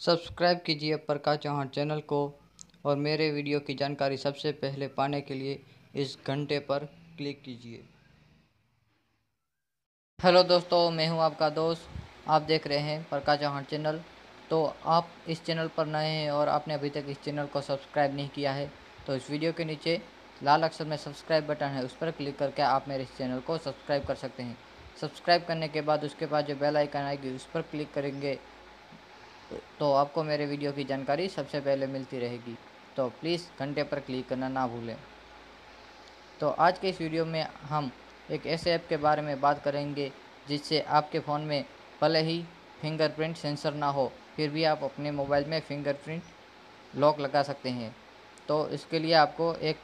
Subscribe कीजिए प्रकाश Chauhan channel को और मेरे वीडियो की जानकारी सबसे पहले पाने के लिए इस घंटे पर क्लिक कीजिए। हेलो दोस्तों, मैं हूँ आपका दोस्त। आप देख रहे हैं प्रकाश चौहान चैनल। तो आप इस चैनल पर नए हैं और आपने अभी तक इस चैनल को सब्सक्राइब नहीं किया है तो इस वीडियो के नीचे लाल अक्षर में सब्सक्राइब बटन है, उस पर क्लिक करके आप मेरे इस चैनल को सब्सक्राइब कर सकते हैं। सब्सक्राइब करने के बाद उसके बाद जो बेल आइकन आएगी, उस पर क्लिक करेंगे तो आपको मेरे वीडियो की जानकारी सबसे पहले मिलती रहेगी। तो प्लीज़ घंटे पर क्लिक करना ना भूलें। तो आज के इस वीडियो में हम एक ऐसे ऐप के बारे में बात करेंगे, जिससे आपके फ़ोन में भले ही फिंगरप्रिंट सेंसर ना हो, फिर भी आप अपने मोबाइल में फिंगरप्रिंट लॉक लगा सकते हैं। तो इसके लिए आपको एक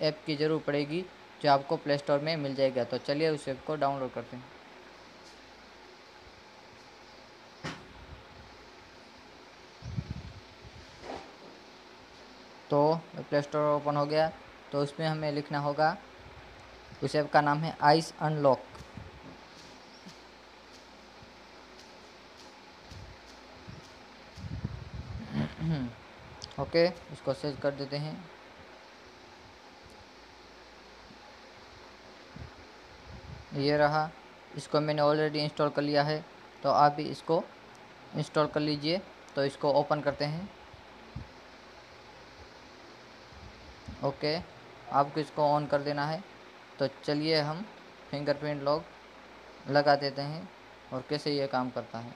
ऐप की ज़रूरत पड़ेगी, जो आपको प्ले स्टोर में मिल जाएगा। तो चलिए उस ऐप को डाउनलोड करते हैं। तो प्ले स्टोर ओपन हो गया। तो उसमें हमें लिखना होगा, उस ऐप का नाम है आइस अनलॉक ओके, इसको सेव कर देते हैं। ये रहा। इसको मैंने ऑलरेडी इंस्टॉल कर लिया है तो आप भी इसको इंस्टॉल कर लीजिए। तो इसको ओपन करते हैं। ओके आपको इसको ऑन कर देना है। तो चलिए हम फिंगरप्रिंट लॉक लगा देते हैं और कैसे ये काम करता है।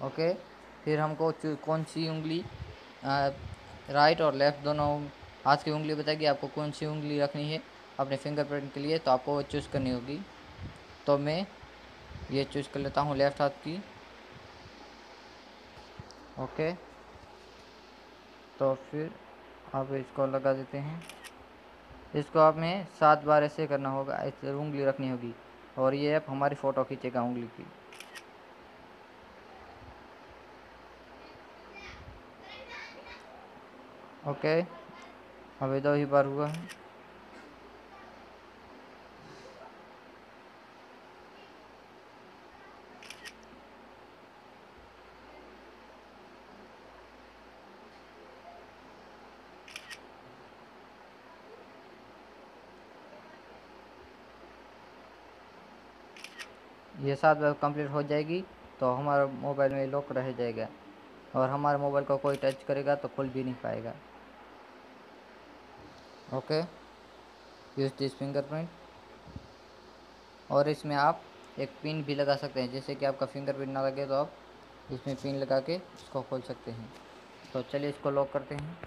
ओके फिर हमको कौन सी उंगली आ, राइट और लेफ़्ट दोनों हाथ की उंगली बताएगी आपको कौन सी उंगली रखनी है अपने फिंगरप्रिंट के लिए तो आपको वो चूज़ करनी होगी। तो मैं ये चूज़ कर लेता हूँ लेफ़्ट हाथ की। ओके तो फिर आप इसको लगा देते हैं। इसको आप में सात बार ऐसे करना होगा, ऐसे उंगली रखनी होगी। और ये ऐप हमारी फ़ोटो खींचेगा उंगली की। ओके अभी दो ही बार हुआ है। ये सात बार कंप्लीट हो जाएगी तो हमारा मोबाइल में लॉक रह जाएगा। और हमारे मोबाइल को कोई टच करेगा तो खुल भी नहीं पाएगा। ओके। यूज़ दिस फिंगरप्रिंट और इसमें आप एक पिन भी लगा सकते हैं, जैसे कि आपका फिंगरप्रिंट ना लगे तो आप इसमें पिन लगा के इसको खोल सकते हैं। तो चलिए इसको लॉक करते हैं।